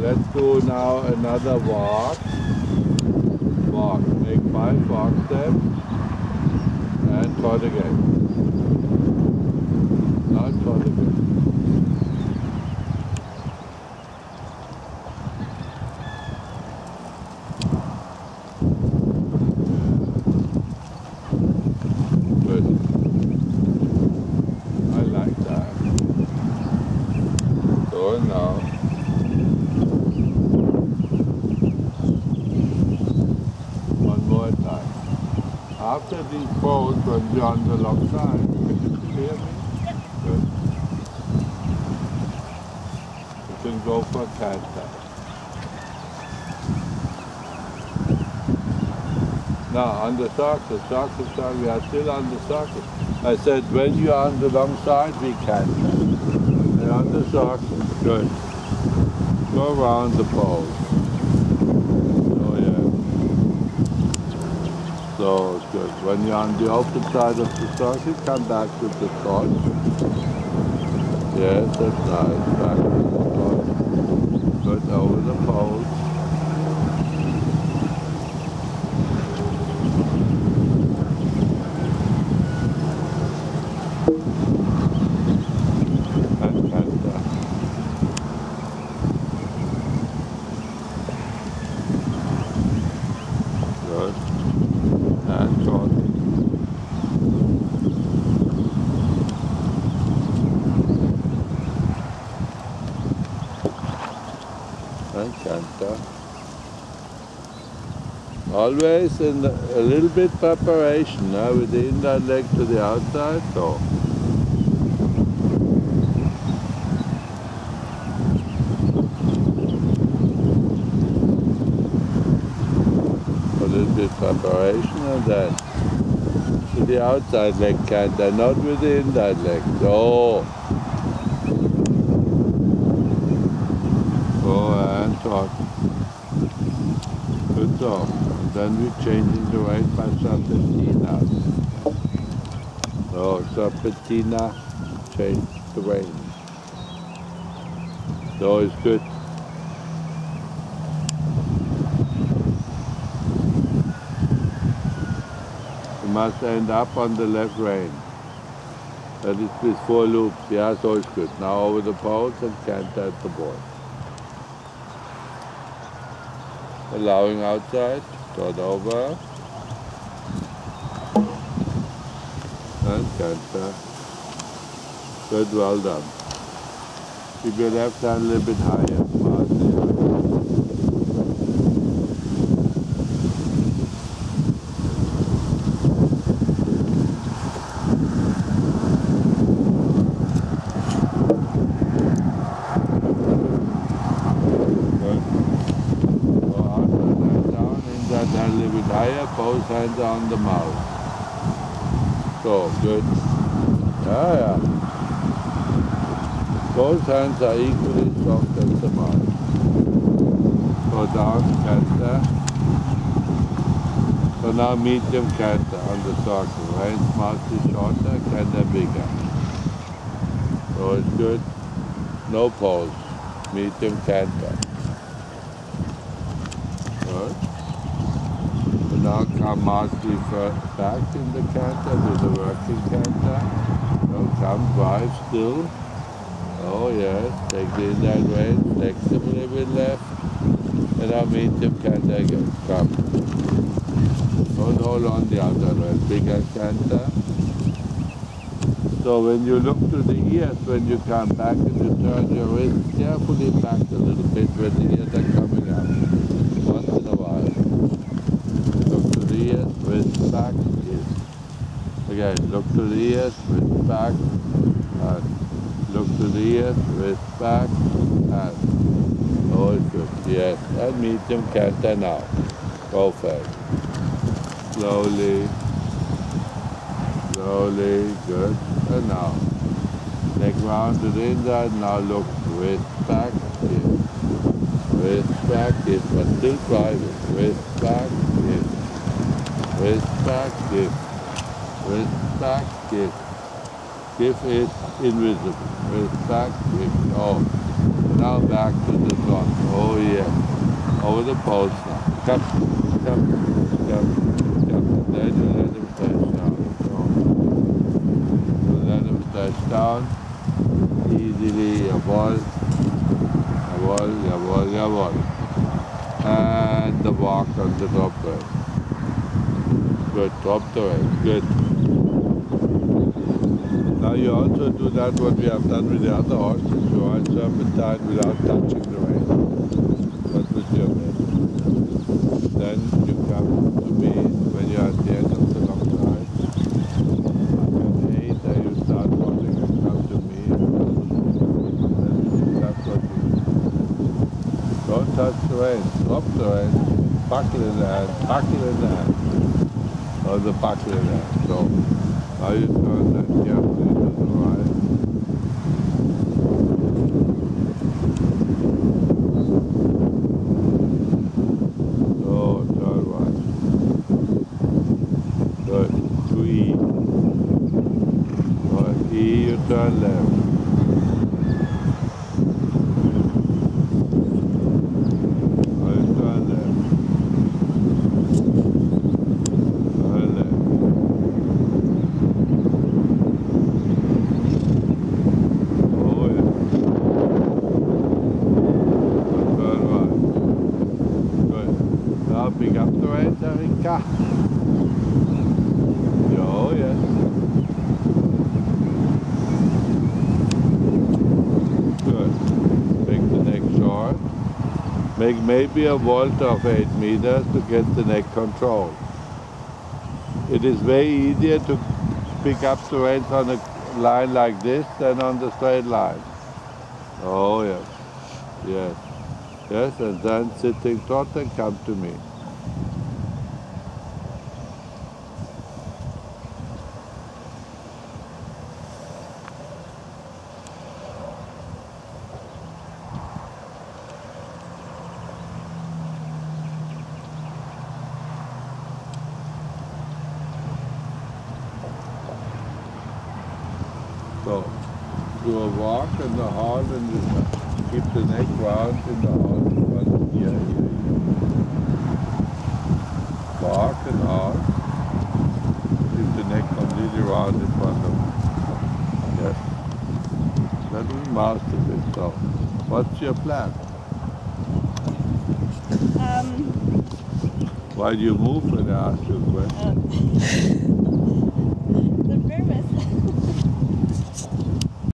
let's do now another walk. Walk. Make five walk steps and trot again. Now again. That. So now. After these pose, when you're on the long side, can you hear me? You can go for canter. Now, on the circle, circle, circle, we are still on the circle. I said, when you are on the long side, we canter. And on the circle, good. Go around the pole. Oh yeah. So it's good. When you're on the open side of the circle, come back with the trot. Yes, that's nice. Back with the trot. Good over the pole. And canter. Good. And trot. And. Always in a little bit preparation, now with the inside leg to the outside, so. A little bit preparation and then to the outside leg canter, not with the inside leg. So. Go Good job. And then we change the weight by serpentina. So serpentina, change the. So it's good. You must end up on the left rein. That is with four loops. Yeah, it's good. Now over the poles and canter at the board. Allowing outside, start over, and canter. Good, well done. Keep your left hand a little bit higher. Marcy. Good. Go outside hand down, inside hand a little bit higher, both hands on the mouth. So, good. Yeah, yeah. Both hands are equally soft as the mouth. Go down, canter. So now medium canter on the circle. Hands mouth is shorter, canter bigger. So it's good. No pause. Medium canter. Good. So now come mostly back in the canter with the working canter. Uh, so come drive still. Oh yes, take the inside weight, flexible a bit left. And now medium canter again. Come. Don't hold on the outer weight, bigger canter. Uh. So when you look to the ears, when you come back and you turn your wrist carefully back a little bit when the ears are coming up. Once in a while. Look to the ears, wrist back, ears. Again, look to the ears, wrist back, and look to the ears, wrist back, and all good. Yes, and medium canter now. Fast. Slowly, slowly, good. And now, leg round to the inside, now look, wrist back, yes. Wrist back, yes, but still driving. Wrist back, yes. Wrist back, yes. Back, yes. Give it invisible. Back, give, oh. Now back to the front. Oh yes. Over the post now. Come, come, come, come. Then you let him touch down. Oh. Let him touch down. Easily, jawohl. Jawohl, jawohl, jawohl. And the walk on the right. Good, drop the right. Good. Now you also do that what we have done with the other horses. You ride serpentine without touching the rein. But with your head. Then you come to me when you're at the end of the long ride. At eight, then you start walking and come to me. That's what you do. Don't touch the rein. Drop the rein. Buckle in the hand. Buckle in the hand. Buckle in the hand. So I you turn that the right. So turn right. Good. To E. E, you turn left. Now you turn left. Turn left. Oh yeah. Turn right. Good. Now pick up the reins, Erika. Yeah, Oh yes. Good. Make the neck short. Make maybe a volte of 8 meters to get the neck control. It is way easier to pick up the reins on a line like this than on the straight line. Oh yes, yes, yes, and then sitting taut and come to me. So, do a walk in the hall and keep the neck round in the hall in front of here, here, here. Walk and hall. Keep the neck completely round in front of you. Yes. That will master it. So, what's your plan? Um, do you move when I ask you a question. uh,